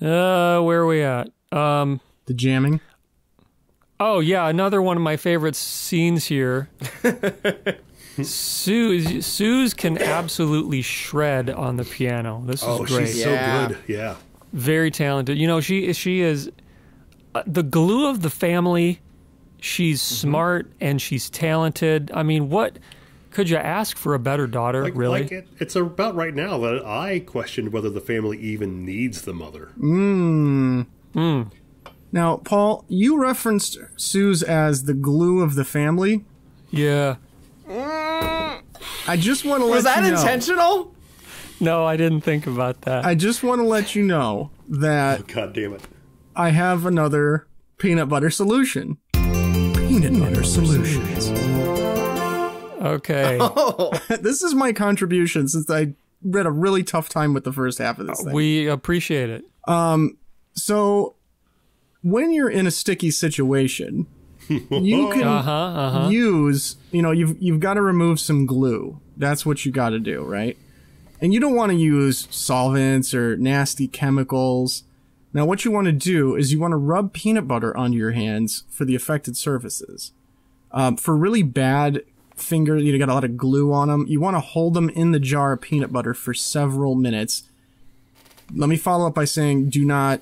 Uh, where are we at? Um, The jamming. oh yeah, another one of my favorite scenes here. Suze, Suze can absolutely shred on the piano. This is Oh, great. she's Yeah. so good. Yeah. very talented. You know, she she is uh, the glue of the family. She's Mm-hmm. smart and she's talented. I mean, what could you ask for a better daughter? Like, really? like it, it's about right now that I questioned whether the family even needs the mother. Hmm. Hmm. Now, Paul, you referenced Suze as the glue of the family. yeah. I just want to let Was that you know. intentional? No, I didn't think about that. I just want to let you know that oh, God damn it. I have another peanut butter solution. Peanut butter solutions. Okay. this is my contribution since I read a really tough time with the first half of this thing. we appreciate it. Um, So, when you're in a sticky situation, you can Uh huh. Uh huh. use, you know, you've you've got to remove some glue. That's what you got to do, right? And you don't want to use solvents or nasty chemicals. Now, what you want to do is you want to rub peanut butter onto your hands for the affected surfaces. Um, for really bad finger, you got a lot of glue on them. You want to hold them in the jar of peanut butter for several minutes. Let me follow up by saying, do not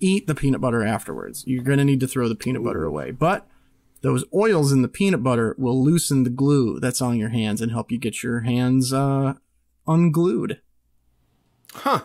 eat the peanut butter afterwards. You're going to need to throw the peanut butter away. But those oils in the peanut butter will loosen the glue that's on your hands and help you get your hands uh, unglued. Huh.